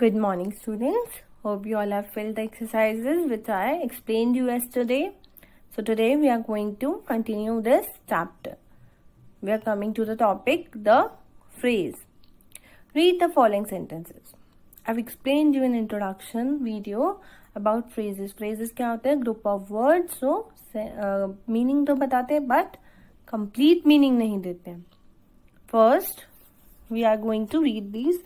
Good morning students. Hope you all have filled the exercises which I explained you yesterday. So today we are going to continue this chapter. We are coming to the topic the phrase. Read the following sentences. I've explained you in introduction video about phrases. Phrases क्या होते हैं Group of words. So uh, meaning तो बताते हैं but complete meaning नहीं देते हैं First, we are going to read these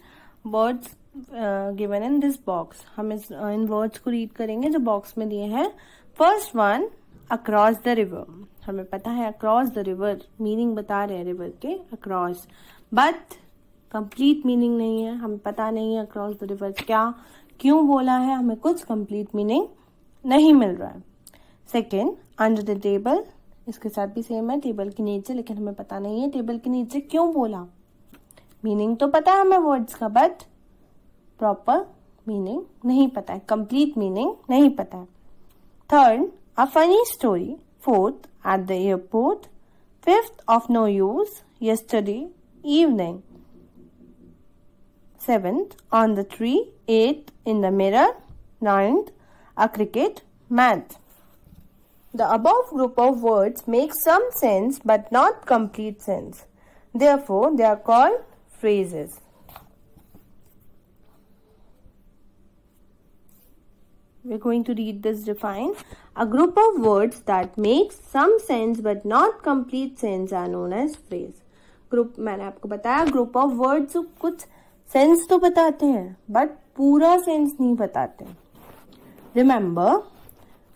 words given in this box हम इस इन वर्ड्स को रीड करेंगे जो बॉक्स में दिए हैं. First one across the river हमें पता है अक्रॉस द रिवर मीनिंग बता रहे हैं रिवर के अक्रॉस बट कंप्लीट मीनिंग नहीं है. हमें पता नहीं है अक्रॉस द रिवर क्या, क्यों बोला है. हमें कुछ कंप्लीट मीनिंग नहीं मिल रहा है. सेकेंड अंडर द टेबल इसके साथ भी सेम है टेबल के नीचे, लेकिन हमें पता नहीं है टेबल के नीचे क्यों बोला. मीनिंग तो पता है हमें वर्ड्स का बट प्रॉपर मीनिंग नहीं पता है कंप्लीट मीनिंग नहीं पता है third a funny story fourth at the airport fifth of no use yesterday evening seventh on the tree eighth in the mirror ninth a cricket match the above group of words make some sense but not complete sense therefore they are called phrases We're going to read this define. A group of words that makes some sense but not complete sense are known as phrase. Group मैंने आपको बताया group of words कुछ sense तो बताते हैं but पूरा sense नहीं बताते remember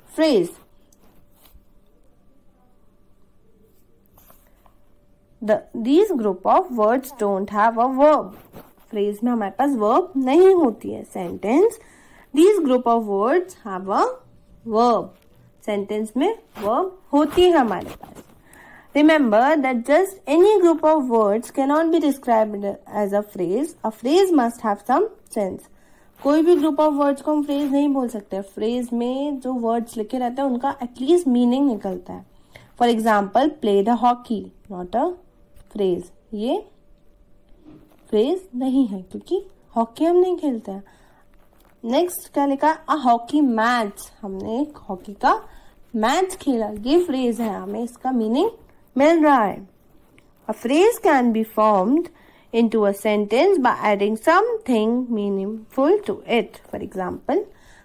phrase these group of words don't have a verb phrase में हमारे पास वर्ब नहीं होती है sentence These group of words have a verb. Sentence में verb होती है हमारे पास. Remember that just any group of words cannot be described as a phrase. A phrase must have some sense. कोई भी ग्रुप ऑफ़ वर्ड्स को हम phrase नहीं बोल सकते फ्रेज में जो वर्ड्स लिखे रहते हैं उनका एटलीस्ट मीनिंग निकलता है for example play the hockey not a phrase ये फ्रेज नहीं है क्योंकि हॉकी हम नहीं खेलते हैं नेक्स्ट क्या लिखा अ हॉकी मैच हमने एक हॉकी का मैच खेला। ये फ्रेज है हमें इसका मीनिंग मिल रहा है। A phrase can be formed into a sentence by adding something meaningful to it. For example,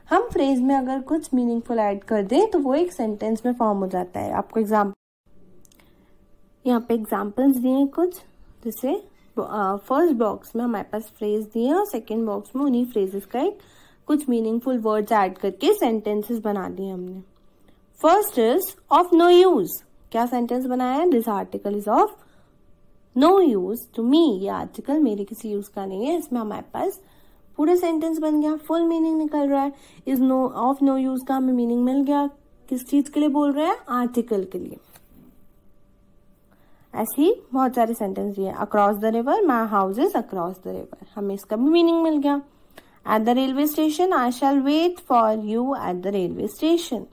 हम फ्रेज में अगर कुछ मीनिंगफुल ऐड कर दें तो वो एक सेंटेंस में फॉर्म हो जाता है। आपको एग्ज़ाम्पल यहाँ पे एग्जाम्पल्स दिए हैं कुछ। जैसे फ़र्स्ट बॉक्स में हमारे पास फ्रेज दिए हैं और सेकेंड बॉक्स में उन्हीं फ्रेजेस का एक कुछ मीनिंगफुल वर्ड्स ऐड करके सेंटेंसेस बना दिए हमने। First is of no use क्या सेंटेंस बनाया है? This article is of no use to me ये आर्टिकल मेरे किसी यूज़ का नहीं है। इसमें हमारे पास पूरा सेंटेंस बन गया। फुल मीनिंग निकल रहा है। Is no of no use का हमें मीनिंग मिल गया। किस चीज़ के लिए बोल रहे हैं? आर्टिकल के लिए। ऐसी बहुत सारे सेंटेंस दिए across the river my house is across the river हमें इसका भी मीनिंग मिल गया। At the railway station, I shall wait for you at the railway station.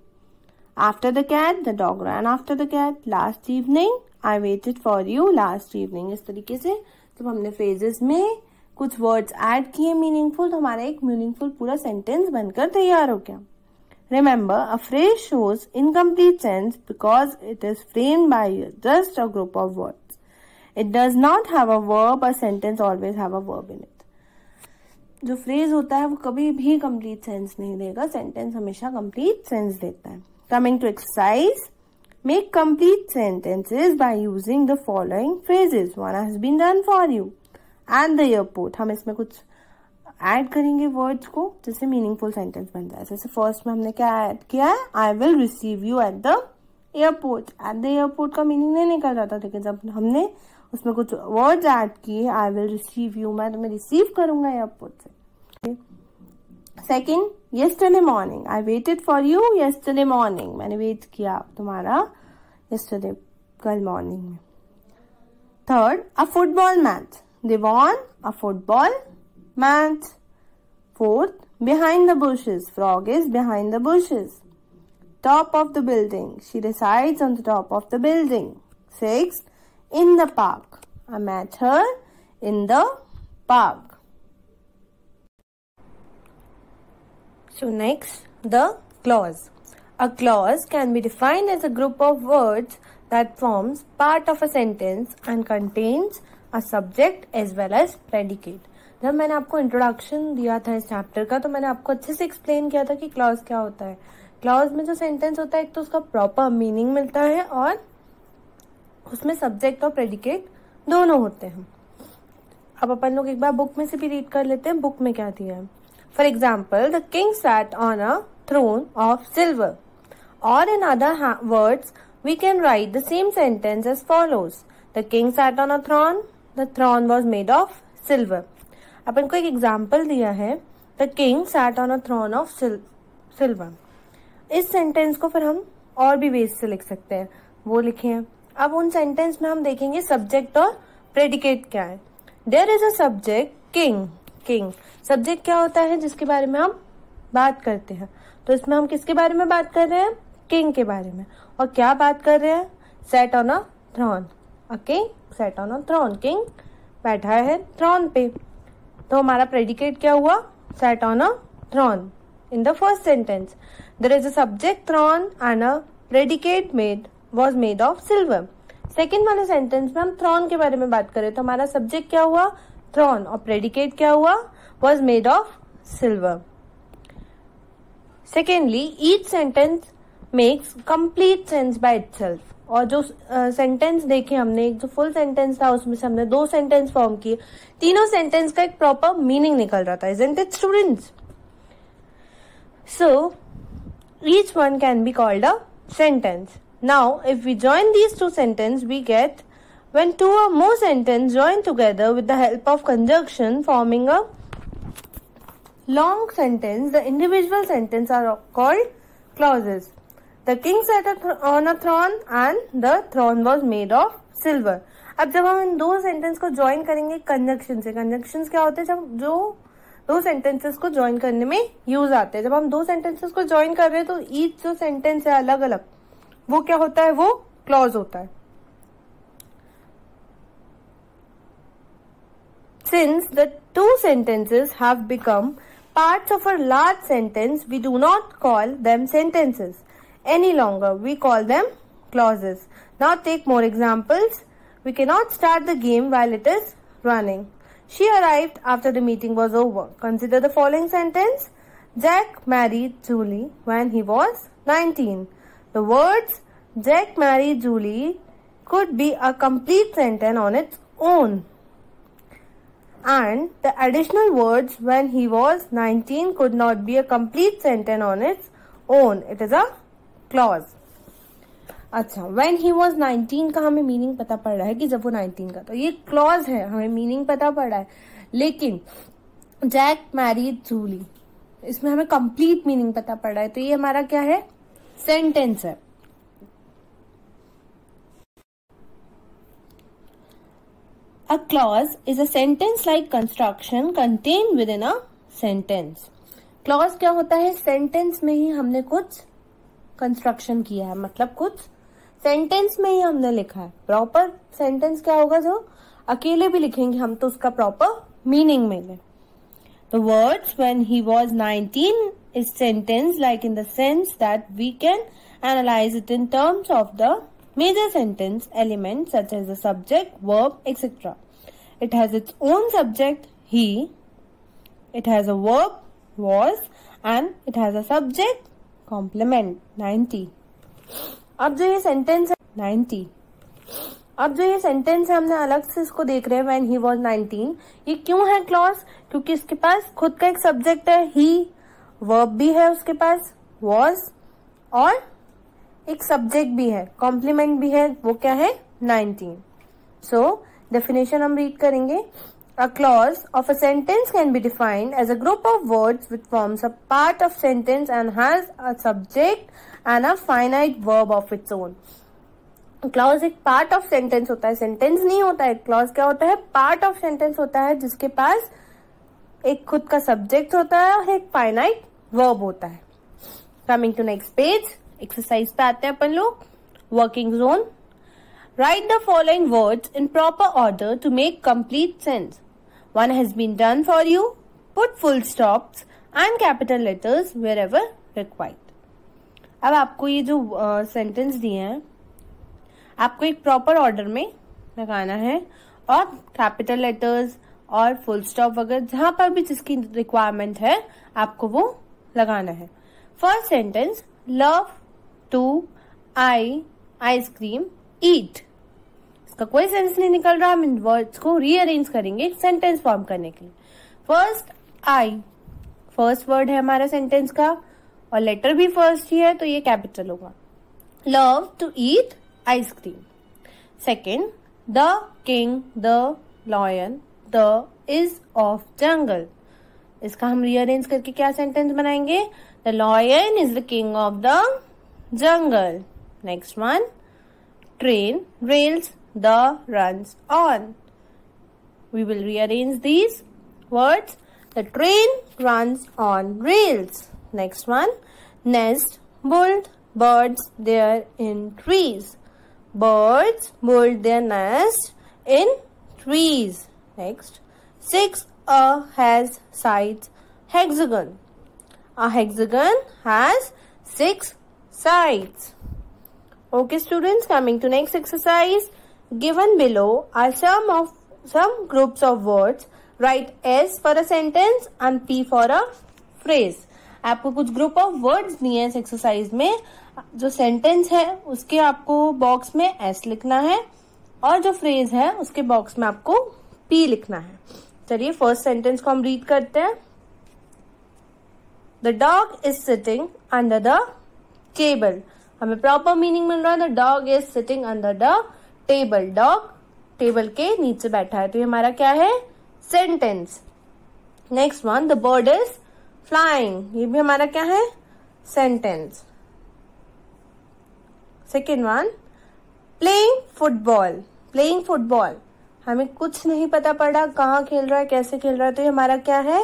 After the cat, the dog ran after the cat. Last evening, I waited for you last evening. इस तरीके से जब हमने phrases में कुछ words add किए meaningful तो हमारा एक meaningful पूरा sentence बनकर तैयार हो गया Remember, a phrase shows incomplete sense because it is framed by just a group of words. It does not have a verb. A sentence always have a verb in it. जो phrase होता है, वो कभी भी complete sense नहीं देगा। Sentence हमेशा complete sense देता है। Coming to exercise make complete sentences by using the following phrases one has been done for you at the airport हम इसमें कुछ ऐड करेंगे वर्ड्स को, जिससे मीनिंगफुल सेंटेंस बन जाए। जैसे फ़र्स्ट में हमने क्या ऐड किया है? I will receive you at the airport at the airport का मीनिंग नहीं निकल था, लेकिन जब हमने उसमें कुछ वर्ड्स ऐड किए आई विल रिसीव यू मैं तुम्हें रिसीव करूँगा एयरपोर्ट से। Second yesterday morning I waited for you yesterday morning मैंने वेट किया तुम्हारा येस्टरडे कल मॉर्निंग में। Third a football match they won a football match fourth behind the bushes frog is behind the bushes top of the building she resides on the top of the building sixth in the park. I met her in the park. So next, the clause. A clause can be defined as a group of words that forms part of a sentence and contains a subject as well as predicate. जब मैंने आपको introduction दिया था इस chapter का तो मैंने आपको अच्छे से एक्सप्लेन किया था कि क्लॉज क्या होता है क्लॉज में जो सेंटेंस होता है एक तो उसका प्रॉपर मीनिंग मिलता है और उसमें सब्जेक्ट और प्रेडिकेट दोनों होते हैं। अब अपन लोग एक बार बुक में से भी रीड कर लेते हैं। बुक में क्या दिया है? For example the king sat on a throne of silver और in other words we can write the same sentence as follows the king sat on a throne the throne was made of silver अपन को एक example दिया है। The king sat on a throne of silver इस sentence को फिर हम और भी वेज से लिख सकते हैं। वो लिखे। हैं अब उन सेंटेंस में हम देखेंगे सब्जेक्ट और प्रेडिकेट क्या है। There is a subject king king subject क्या होता है जिसके बारे में हम बात करते हैं? तो इसमें हम किसके बारे में बात कर रहे हैं? किंग के बारे में। और क्या बात कर रहे हैं? Sat on a throne king sat on a throne king बैठा है थ्रॉन पे। तो हमारा प्रेडिकेट क्या हुआ? Sat on a throne in the first sentence there is a subject throne and a predicate made was made of silver second वाले sentence में हम थ्रॉन के बारे में बात करें तो हमारा सब्जेक्ट क्या हुआ? थ्रॉन और प्रेडिकेट क्या हुआ? Was made of silver secondly each sentence makes complete sense by itself और जो सेंटेंस uh, देखे हमने एक जो फुल सेंटेंस था उसमें से हमने दो सेंटेंस फॉर्म किए। तीनों सेंटेंस का एक प्रॉपर मीनिंग निकल रहा था isn't it students so each one can be called a sentence Now, if we join these two sentences, we get when two or more sentences join together with the help of conjunction forming a long sentence, the individual sentences are called clauses. The king sat on a throne and the throne was made of silver. अब जब हम इन दो sentence को join करेंगे conjunction से conjunction क्या होते हैं जब जो दो सेंटेंसेस को ज्वाइन करने में यूज़ आते हैं जब हम दो सेंटेंसेस को ज्वाइन कर रहे हैं तो ईच जो सेंटेंस है अलग अलग वो क्या होता है वो क्लॉज होता है Since the two sentences have become parts of a large sentence, we do not call them sentences any longer. We call them clauses. Now take more examples. We cannot start the game while it is running. She arrived after the meeting was over. Consider the following sentence. Jack married Julie when he was 19. The words Jack married Julie could be a complete sentence on its own. And the additional words when he was 19 could not be a complete sentence on its own. It is a clause. अच्छा when he was nineteen का हमें meaning पता पड़ रहा है कि जब वो नाइनटीन का तो ये क्लॉज है हमें मीनिंग पता पड़ रहा है लेकिन जैक मैरिड जूली इसमें हमें कंप्लीट मीनिंग पता पड़ रहा है तो ये हमारा क्या है सेंटेंस है A clause is a sentence like construction contained within a sentence. Clause क्या होता है? सेंटेंस में ही हमने कुछ कंस्ट्रक्शन किया है। मतलब कुछ सेंटेंस में ही हमने लिखा है। प्रॉपर सेंटेंस क्या होगा जो? अकेले भी लिखेंगे हम तो उसका प्रॉपर मीनिंग मिले The words when he was 19 is sentence like in the sense that we can analyze it in terms of the major sentence elements such as the subject, verb, etc. It has its own subject, he. It has a verb, was, and it has a subject, complement, 90. अब जो ये sentence है 90 अब जो ये sentence है, हमने अलग से इसको देख रहे हैं वेन ही वॉज़ नाइनटीन ये क्यों है क्लॉज क्योंकि इसके पास खुद का एक सब्जेक्ट है. ही वर्ब भी है उसके पास वॉज़ और एक सब्जेक्ट भी है. कॉम्प्लीमेंट भी है. वो क्या है? 19 सो डेफिनेशन हम रीड करेंगे. A clause of a sentence can be defined as a group of words with forms a part of sentence and has a subject and a finite verb of its own clause एक part of sentence होता है। Sentence नहीं होता है clause क्या होता है? Part of sentence होता है जिसके पास एक खुद का सब्जेक्ट होता है और एक फाइनाइट वर्ब होता है। Coming to next page exercise पे आते हैं अपन लोग। Working zone write the following words in proper order to make complete sense one has been done for you put full stops and capital letters wherever required अब आपको ये जो sentence uh, दिए हैं आपको एक प्रॉपर ऑर्डर में लगाना है और कैपिटल लेटर्स और फुल स्टॉप वगैरह, जहाँ पर भी जिसकी रिक्वायरमेंट है, आपको वो लगाना है। First sentence love to I ice cream eat इसका कोई सेंस नहीं निकल रहा, हम इन वर्ड्स को रीअरेंज करेंगे सेंटेंस फॉर्म करने के लिए। फ़र्स्ट आई फ़र्स्ट वर्ड है हमारा सेंटेंस का, और लेटर भी फ़र्स्ट ही है तो ये कैपिटल होगा। Love to eat ice cream second the king the lion the is of jungle इसका हम रीअरेंज करके क्या सेंटेंस बनाएँगे the lion is the king of the jungle next one train rails the runs on we will rearrange these words the train runs on rails next one nest build birds there in trees birds build their nest in trees next six a has sides hexagon. A hexagon has six sides. Okay students, coming to next exercise. Given below are some of some groups of words. Write S for a sentence and P for a phrase. आपको कुछ group of words दिए हैं इस exercise में। जो sentence है, उसके आपको बॉक्स में एस लिखना है और जो फ्रेज है, उसके बॉक्स में आपको पी लिखना है। चलिए फ़र्स्ट सेंटेंस को हम रीड करते हैं। The dog is sitting under the table हमें प्रॉपर मीनिंग मिल रहा है। The dog is sitting under the table dog table के नीचे बैठा है। तो ये हमारा क्या है? Sentence next one the bird is flying ये भी हमारा क्या है? Sentence second one playing football playing football हमें कुछ नहीं पता पड़ा कहाँ खेल रहा है, कैसे खेल रहा है तो ये हमारा क्या है?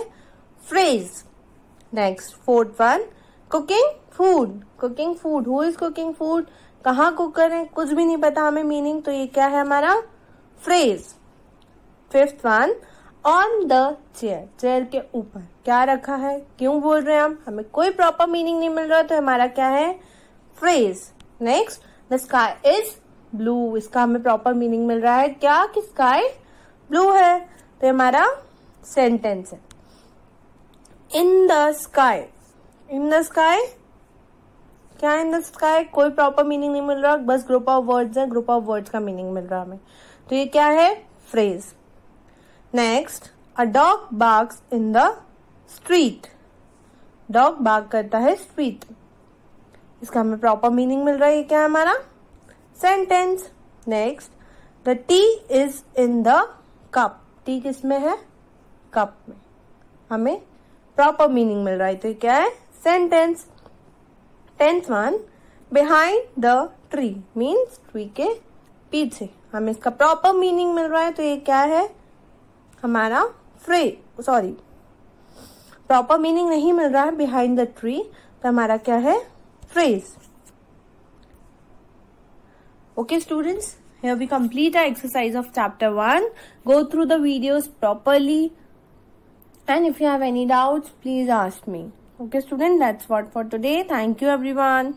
Phrase next fourth one cooking food cooking food who is cooking food कहाँ कुक करें कुछ भी नहीं पता हमें मीनिंग तो ये क्या है हमारा? Phrase fifth one on the chair chair के ऊपर। क्या रखा है? क्यों बोल रहे हैं हम? हमें कोई प्रॉपर मीनिंग नहीं मिल रहा तो हमारा क्या है? Phrase next the sky is blue इसका हमें प्रॉपर मीनिंग मिल रहा है। क्या? कि स्काई ब्लू है। तो हमारा सेंटेंस है। In the sky in the sky क्या इन द स्काई कोई प्रॉपर मीनिंग नहीं मिल रहा। बस ग्रुप ऑफ़ वर्ड्स है। ग्रुप ऑफ़ वर्ड्स का मीनिंग मिल रहा हमें। तो ये क्या है? Phrase next a dog barks in the street dog bark करता है स्ट्रीट इसका हमें प्रॉपर मीनिंग मिल रहा है क्या हमारा? Sentence next the tea is in the cup tea किसमें है? कप में. हमें प्रॉपर मीनिंग मिल रहा है। तो क्या है? Sentence tenth one behind the tree means tree के पीछे. हमें इसका प्रॉपर मीनिंग मिल रहा है। तो ये क्या है? हमारा फ्रे सॉरी प्रॉपर मीनिंग नहीं मिल रहा है बिहाइंड द ट्री तो हमारा क्या है? Phrase okay students here we complete our exercise of chapter one go through the videos properly and if you have any doubts please ask me okay student that's what for today thank you everyone